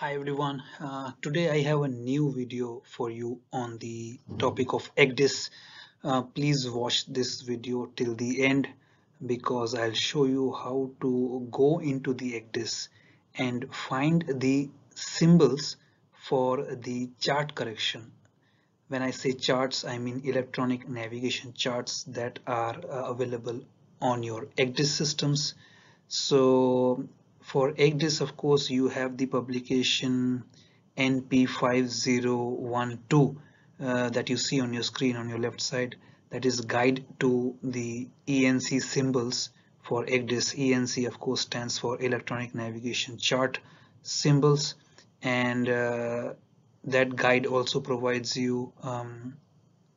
Hi everyone, uh, today I have a new video for you on the topic of ECDIS. Uh, please watch this video till the end because I'll show you how to go into the ECDIS and find the symbols for the chart correction. When I say charts, I mean electronic navigation charts that are uh, available on your ECDIS systems. So for ECDIS of course you have the publication NP5012 uh, that you see on your screen on your left side. That is guide to the ENC symbols for ECDIS. ENC of course stands for electronic navigation chart symbols. And uh, that guide also provides you um,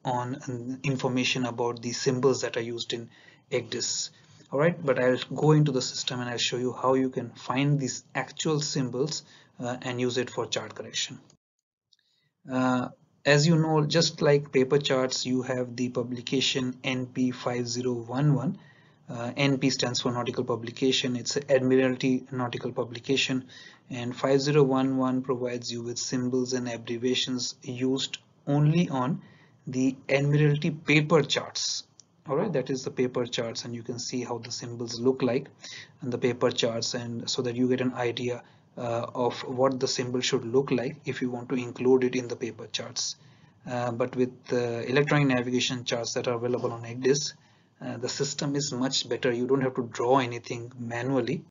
on um, information about the symbols that are used in ECDIS all right but I'll go into the system and I'll show you how you can find these actual symbols uh, and use it for chart correction. Uh, as you know just like paper charts you have the publication NP5011 uh, NP stands for nautical publication. It's an Admiralty nautical publication. And 5011 provides you with symbols and abbreviations used only on the Admiralty paper charts all right that is the paper charts and you can see how the symbols look like and the paper charts and so that you get an idea uh, of what the symbol should look like if you want to include it in the paper charts. Uh, but with the electronic navigation charts that are available on ECDIS uh, the system is much better. You don't have to draw anything manually.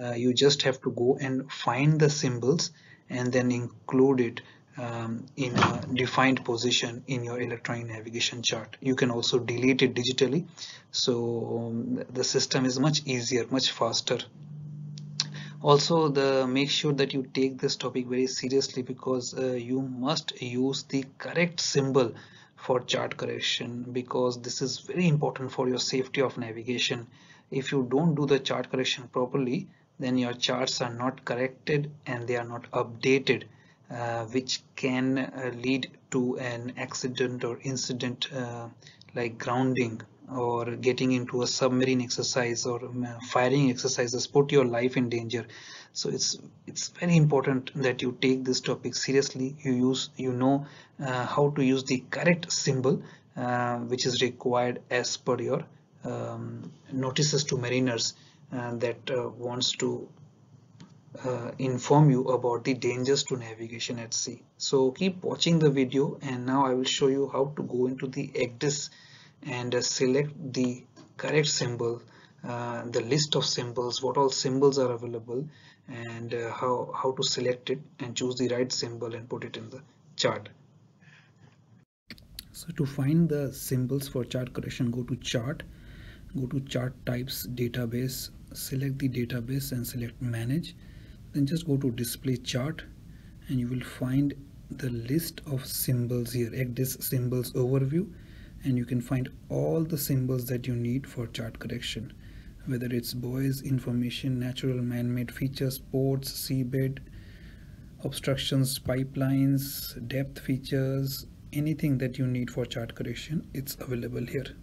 Uh, you just have to go and find the symbols and then include it um, in a defined position in your electronic navigation chart. You can also delete it digitally. So um, the system is much easier, much faster. Also, the make sure that you take this topic very seriously because uh, you must use the correct symbol for chart correction because this is very important for your safety of navigation. If you don't do the chart correction properly, then your charts are not corrected and they are not updated uh, which can uh, lead to an accident or incident uh, like grounding or getting into a submarine exercise or um, firing exercises put your life in danger. So it's it's very important that you take this topic seriously. You use you know uh, how to use the correct symbol uh, which is required as per your um, notices to mariners uh, that wants to uh, inform you about the dangers to navigation at sea. So keep watching the video and now I will show you how to go into the ECDIS and uh, select the correct symbol uh, the list of symbols what all symbols are available and uh, how how to select it and choose the right symbol and put it in the chart. So to find the symbols for chart correction go to chart go to chart types database select the database and select manage then just go to display chart and you will find the list of symbols here. ECDIS symbols overview and you can find all the symbols that you need for chart correction. Whether it's buoys information natural man-made features ports seabed obstructions pipelines depth features anything that you need for chart correction it's available here